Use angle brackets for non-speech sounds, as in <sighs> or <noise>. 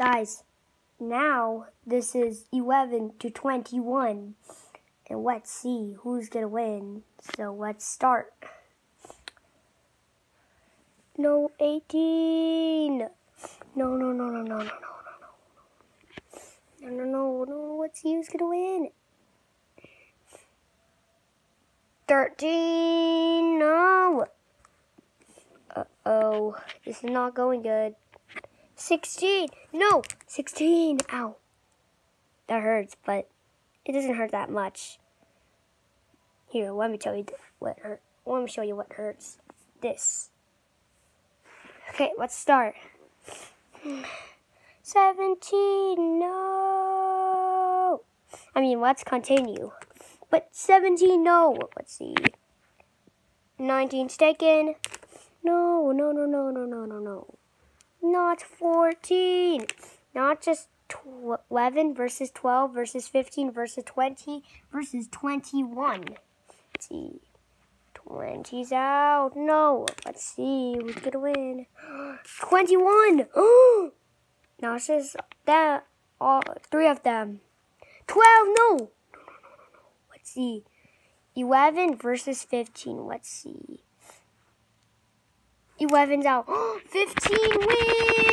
Guys, now this is 11 to 21. And let's see who's going to win. So let's start. No, 18. No, no, no, no, no, no, no, no, no. No, no, no, no. Let's see who's going to win. 13. No. Uh-oh. This is not going good. 16. No. 16. Ow. That hurts, but it doesn't hurt that much. Here, let me tell you what hurt. Let me show you what hurts. This. Okay, let's start. <sighs> 17. No. I mean, let's continue. But 17, no. Let's see. 19's taken. No, no, no, no, no, no, no, no. Not 14. Not just 11 versus 12 versus 15 versus 20 versus 21. Let's see. 20's out. No. Let's see. Going to win? <gasps> 21. <gasps> now it's just that. All three of them. 12. No. No. No. No. Let's see. 11 versus 15. Let's see. 11's out. <gasps> 15 wins!